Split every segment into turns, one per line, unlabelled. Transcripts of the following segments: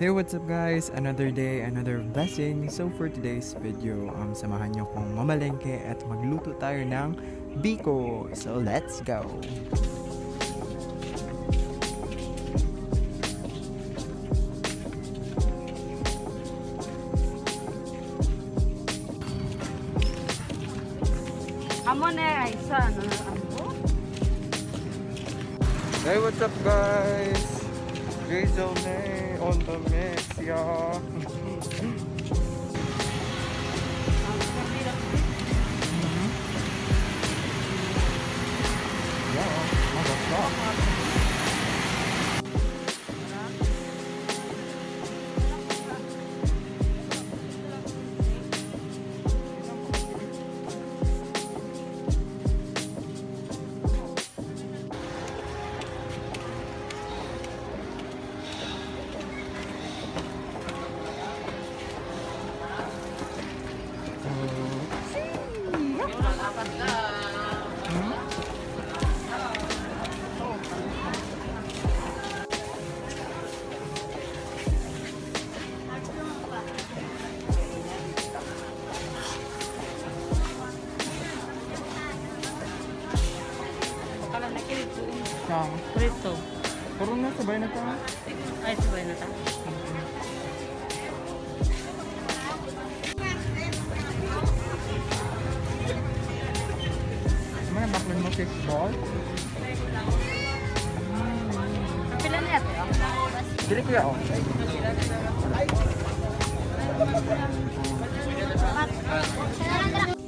Hey, what's up guys? Another day, another blessing. So for today's video, um, samahan nyo kong mamalengke at magluto tayo ng biko. So let's go!
Amo na ay isa na amo.
Hey, what's up guys? Na on the mix, y'all. Yeah, motherfucker. Puro na sabay na tayo.
Ay, sabay na ta.
Mana baklan mo fish ball?
Pila na yato?
Dili ko yao. So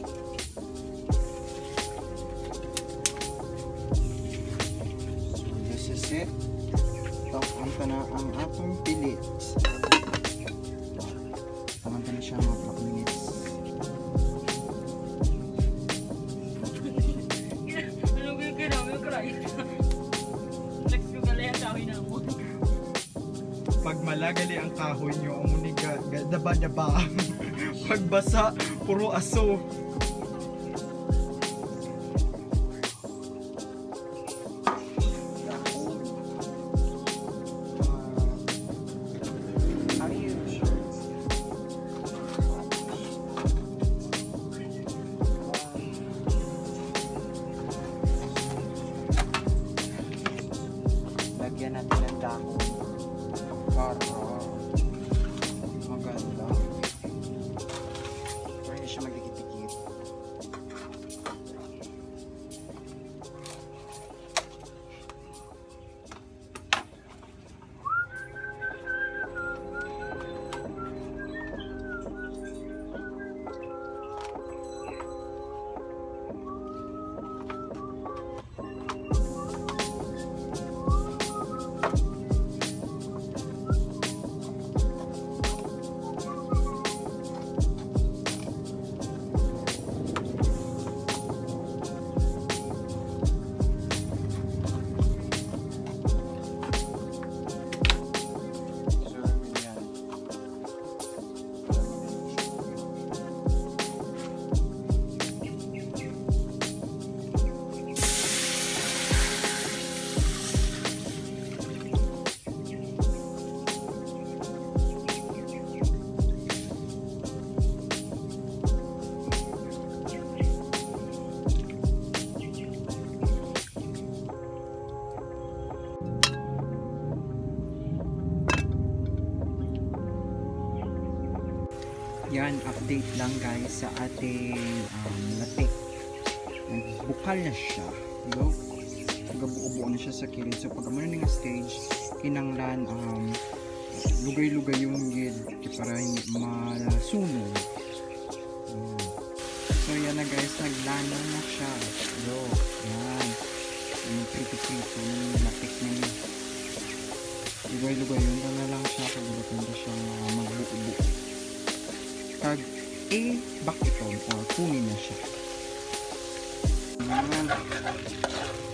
ang atong pillets. Taman ka na siya mga 4 minutes. Pag malagali ang kahoy nyo, amuniga, daba-daba. Pag basa, puro aso. Para Yan, update lang guys sa ating um, latik. Bukal na siya. Diba? Pagabuo-buo na siya sa kilid. So pag ano nga stage, kinanglan um, lugay-lugay yung gid para masunog. Yan. So yan na guys, naglana na siya. Yo, yan. Yung prito-prito yung latik na yun. Lugay-lugay yun. Na lang siya. Pagulutan na siya uh, magbuo-buo kag i-bakiton or kunin na siya. Ayan.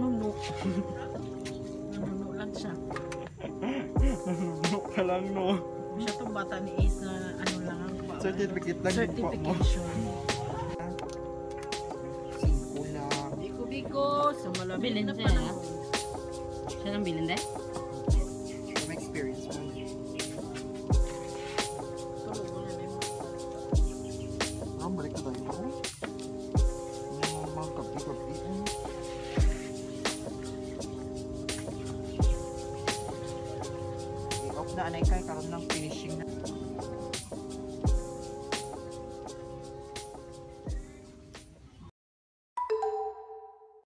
Nuno. Nuno lang siya.
Nanonood ka lang, no?
Siya tong bata ni Ace na ano lang ang pa.
Certificate lang yung po mo.
Certification.
Singko lang.
Biko Biko, sa malamig
Bilin
na
siya, nang bilin deh?
最下位からなんか